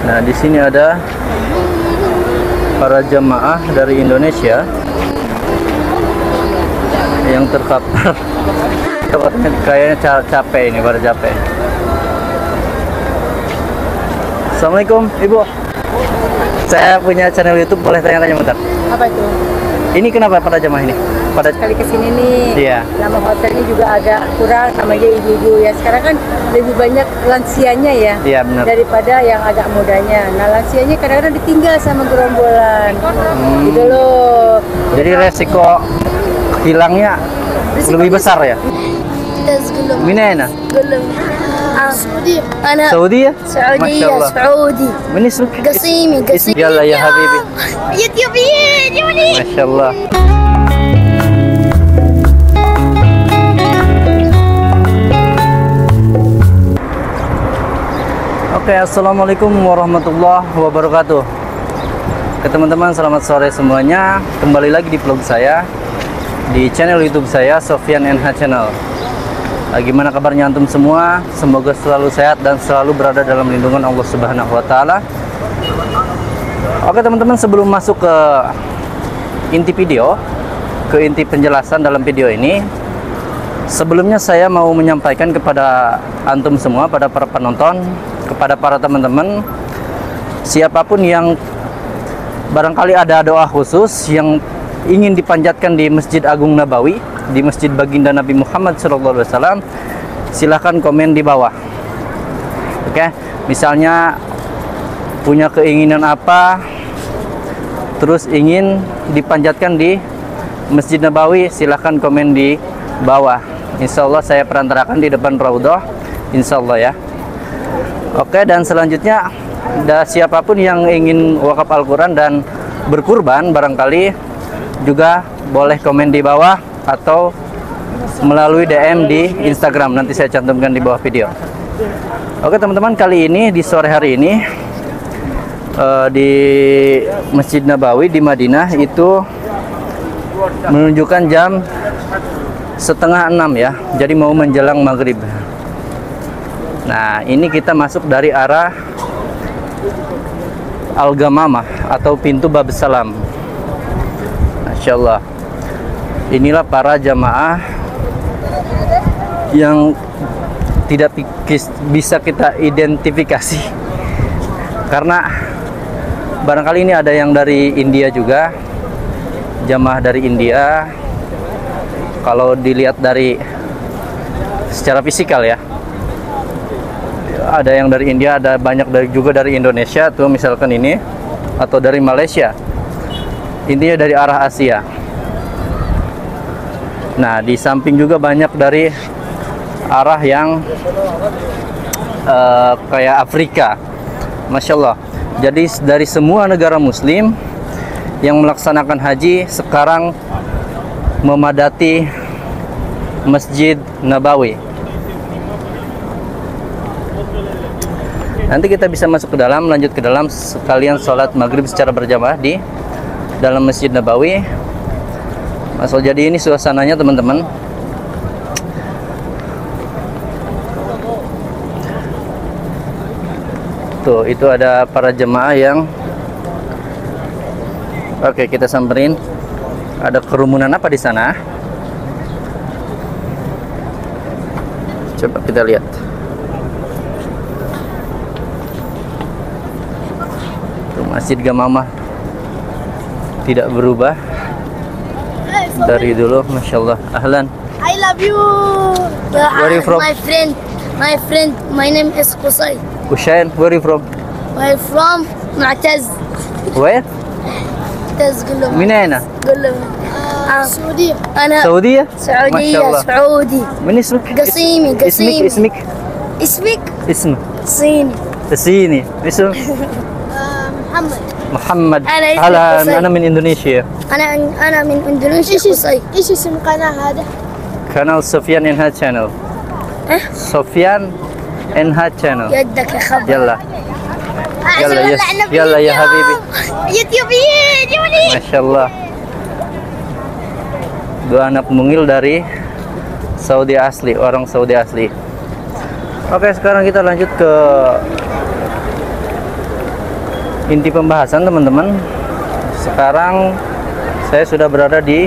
Nah, di sini ada para jemaah dari Indonesia yang terkapar. Kayaknya ca- capek ini, pada capek. Assalamualaikum, Ibu. Saya punya channel YouTube, boleh tanya-tanya bentar. Apa itu? Ini kenapa pada jemaah ini? Pada Kali kesini nih, Iya. nama hotelnya juga agak kurang sama aja ibu-ibu ya. Sekarang kan lebih banyak lansianya ya. Iya, benar. Daripada yang agak mudanya. Nah lansianya kadang-kadang ditinggal sama gerombolan. Hmm. Gitu loh. Jadi resiko hilangnya lebih besar ya? تقول Min aina? لهم السعودية أنا Saudi ya? سعودية Masya سعودي Min ismik? قصيمي Ismi قصيمي Yalla ya habibi. يوتيوبيين يا ولي Masya Oke, assalamualaikum warahmatullahi wabarakatuh. Oke teman-teman, selamat sore semuanya. Kembali lagi di vlog saya di channel YouTube saya Sofyan NH Channel. Nah, gimana kabarnya antum semua? Semoga selalu sehat dan selalu berada dalam lindungan Allah Subhanahu wa taala. Oke teman-teman, sebelum masuk ke inti video, ke inti penjelasan dalam video ini, sebelumnya saya mau menyampaikan kepada antum semua, pada para penonton, kepada para teman-teman, siapa pun yang barangkali ada doa khusus yang ingin dipanjatkan di Masjid Agung Nabawi, di Masjid Baginda Nabi Muhammad SAW, silahkan komen di bawah. Oke, misalnya punya keinginan apa, terus ingin dipanjatkan di Masjid Nabawi, silahkan komen di bawah. Insya Allah saya perantarakan di depan Raudhah, Insya Allah ya. Oke, dan selanjutnya ada siapa pun yang ingin wakaf Al-Quran dan berkurban barangkali juga boleh komen di bawah atau melalui DM di Instagram. Nanti saya cantumkan di bawah video. Oke teman-teman kali ini di sore hari ini eh, di Masjid Nabawi di Madinah itu menunjukkan jam setengah enam ya. Jadi mau menjelang maghrib nah ini kita masuk dari arah Al-Gamamah atau pintu Bab Salam. Masya Allah inilah para jamaah yang tidak bisa kita identifikasi. Karena barangkali ini ada yang dari India juga jamaah dari India. Kalau dilihat dari secara fisikal ya ada yang dari India ada banyak dari juga dari Indonesia tuh misalkan ini atau dari Malaysia. Intinya dari arah Asia. Nah di samping juga banyak dari arah yang eh, kayak Afrika. Masya Allah jadi dari semua negara muslim yang melaksanakan haji sekarang memadati Masjid Nabawi. Nanti kita bisa masuk ke dalam, lanjut ke dalam sekalian sholat maghrib secara berjamaah di dalam Masjid Nabawi. Masuk jadi ini suasananya teman-teman. Tuh, itu ada para jemaah yang Oke, kita samperin. Ada kerumunan apa di sana? Coba kita lihat. Masjid Gamamah tidak berubah dari dulu, masya Allah. Ahlan. I love you Where are you from? my friend my friend my name is Qusay Hussein, where are you from? I'm from معتز Where? معتز قول لهم من أين؟ قول لهم السعودية أنا سعودية؟ سعودية ما شاء الله. سعودي من اسمك؟ قصيمي اسمك قصيمي اسمك اسمك اسم صيني سيني اسم محمد محمد أنا اسمي هلا حسين. أنا من إندونيسيا أنا أنا من إندونيسيا قصي إيش اسم القناة هذا؟ قناة سفيان إنها channel أه؟ سفيان إنها channel يدك يا خبر يلا عشان يلا يس- ولعنا يلا يا فيديو. حبيبي. يوتيوبيين يا ولي Masya Allah Dua anak mungil dari Saudi asli, orang Saudi asli Oke sekarang kita lanjut ke inti pembahasan teman-teman. Sekarang saya sudah berada di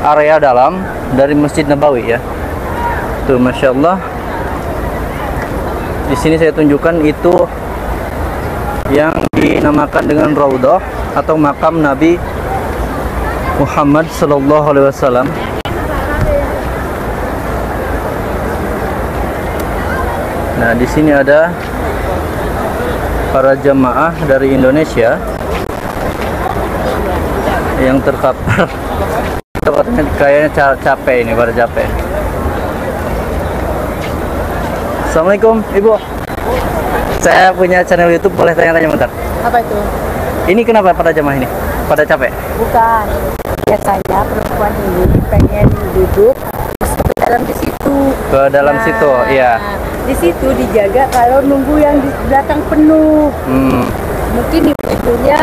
area dalam dari Masjid Nabawi ya. Tuh, masya Allah. Di sini saya tunjukkan itu yang dinamakan dengan Raudhah atau makam Nabi Muhammad Sallallahu Alaihi Wasallam. Nah, di sini ada para jamaah dari Indonesia yang terkapar. Kayaknya ca- capek ini, pada capek. Assalamualaikum, Ibu. Saya punya channel YouTube, boleh tanya-tanya bentar. Apa itu? Ini kenapa pada jamaah ini? Pada capek? Bukan. Biasanya perempuan ini pengen duduk ke dalam situ. Ke dalam Nah, situ, iya. Di situ dijaga kalau nunggu yang di belakang penuh. Hmm, Mungkin ibunya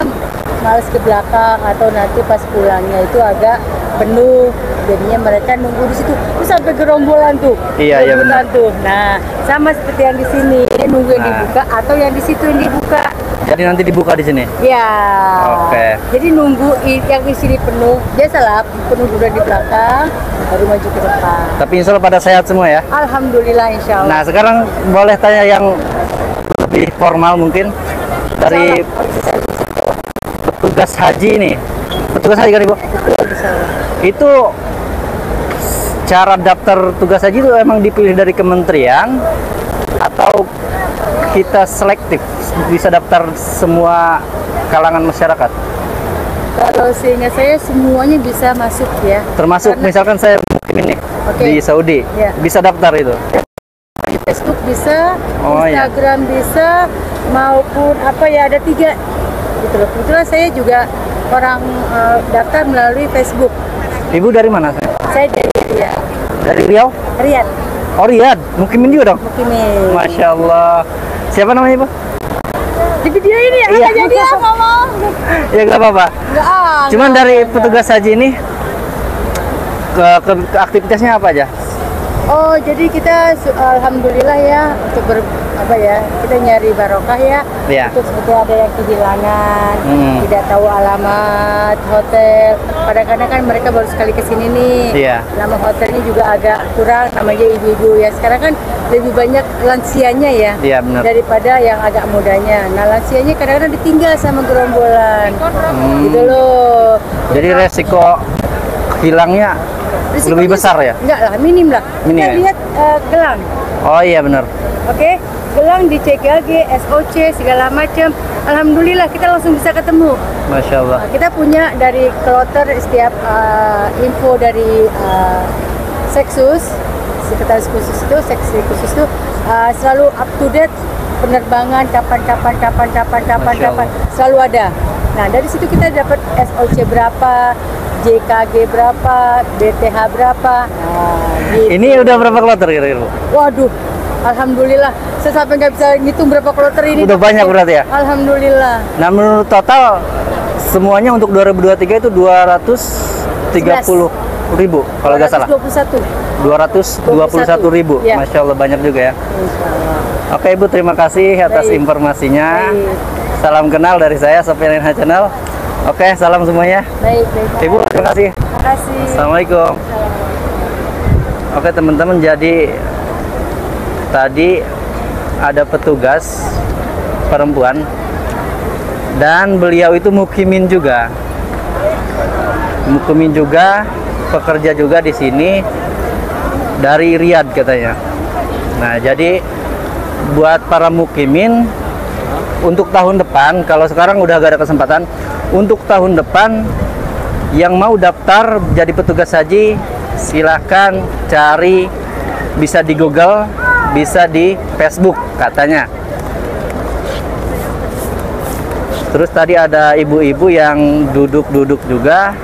males ke belakang atau nanti pas pulangnya itu agak penuh. Jadinya mereka nunggu di situ terus sampai gerombolan tuh. Iya, iya, Rebutan tuh. Nah, sama seperti yang di sini nunggu yang Nah. dibuka atau yang di situ yang dibuka. jadi nanti dibuka di sini. Ya. Oke. Jadi nunggu yang di sini penuh, biasalah penuh udah di belakang, baru maju ke depan. Tapi insya Allah pada sehat semua ya. Alhamdulillah insya Allah. Nah sekarang boleh tanya yang lebih formal mungkin dari petugas haji ini. Petugas haji kan ibu? Itu cara daftar tugas haji itu emang dipilih dari kementerian atau kita selektif bisa daftar semua kalangan masyarakat Kalau seingat saya semuanya bisa masuk ya. termasuk Karena misalkan saya mukim ini Oke. di Saudi Ya. bisa daftar itu Facebook bisa, Oh, iya. Instagram bisa, maupun apa ya ada tiga. Gitu loh. Kebetulan saya juga orang eh, daftar melalui Facebook. Ibu dari mana Saya dari ya, dari Riau? Riyad, oh Riyadh? Mukimin juga dong? Mukimin. Masya Allah. Siapa namanya ibu? Di video ini ya, Iya. jadi ah, ngomong. ya nggak apa-apa. Nggak cuman dari petugas haji ini ke, ke, ke aktivitasnya apa aja Oh, jadi kita alhamdulillah ya untuk ber apa ya, kita nyari barokah ya. Iya. Untuk seperti ada yang kehilangan, Hmm. tidak tahu alamat hotel. Kadang-kadang kan mereka baru sekali ke sini nih. Iya. Nama hotelnya juga agak kurang namanya ibu-ibu ya. Sekarang kan lebih banyak lansianya ya. Iya, benar. Daripada yang agak mudanya. Nah, lansianya kadang-kadang ditinggal sama gerombolan. Hmm. Gitu loh. jadi resiko hilangnya Risikonya lebih besar ya Enggak lah, minim lah. Minim Kita ya? lihat eh, gelang. oh iya benar Oke, gelang di CGLG, SOC, segala macam. Alhamdulillah kita langsung bisa ketemu. Masya Allah Nah, kita punya dari kloter setiap uh, info dari uh, Seksus, sekretaris khusus itu, seksi khusus itu uh, selalu up to date penerbangan kapan kapan kapan kapan kapan kapan selalu ada. Nah dari situ kita dapat SOC berapa, JKG berapa, BTH berapa. Nah, gitu. ini udah berapa kloter kira-kira? Waduh, alhamdulillah. Saya sampai nggak bisa ngitung berapa kloter ini. Udah banyak berarti ya? Alhamdulillah. nah menurut total semuanya untuk 2023 itu 230 ribu kalau nggak salah 221. 221 ribu Ya. Masya Allah banyak juga ya. Oke Ibu terima kasih atas Baik. informasinya Baik. Salam kenal dari saya Sofian Channel Oke salam semuanya Baik, baik. Ibu terima kasih Terima kasih. Assalamualaikum Oke teman-teman jadi Tadi ada petugas perempuan Dan beliau itu mukimin juga Mukimin juga Pekerja juga di sini Dari Riyadh katanya. Nah jadi Buat para mukimin Untuk tahun depan Kalau sekarang udah gak ada kesempatan Untuk tahun depan yang mau daftar jadi petugas haji silahkan cari bisa di Google bisa di Facebook katanya. Terus tadi ada ibu-ibu yang duduk-duduk juga.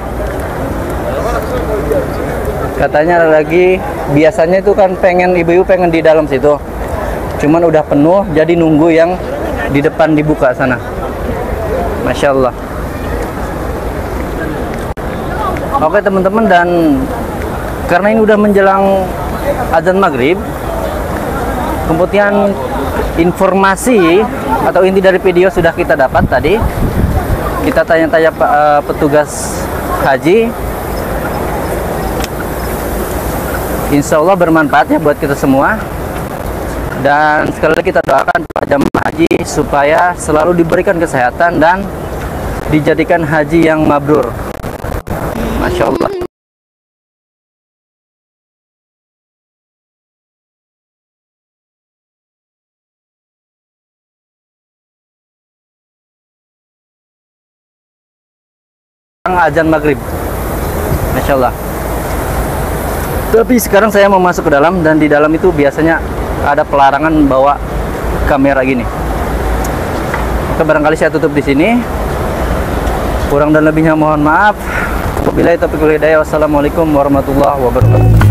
Katanya lagi biasanya itu kan pengen ibu-ibu pengen di dalam situ cuman udah penuh jadi nunggu yang di depan dibuka sana Masya Allah Oke teman-teman dan karena ini udah menjelang azan maghrib, kemudian informasi atau inti dari video sudah kita dapat tadi. Kita tanya-tanya eh, petugas haji. Insya Allah bermanfaat ya buat kita semua. Dan sekali lagi kita doakan para jamaah haji supaya selalu diberikan kesehatan dan dijadikan haji yang mabrur. Masya Allah. azan maghrib Masya Allah tapi sekarang saya mau masuk ke dalam dan di dalam itu biasanya ada pelarangan bawa kamera gini. Oke barangkali saya tutup di sini. Kurang dan lebihnya mohon maaf. Wabillahi taufiq wal hidayah. Wassalamualaikum warahmatullahi wabarakatuh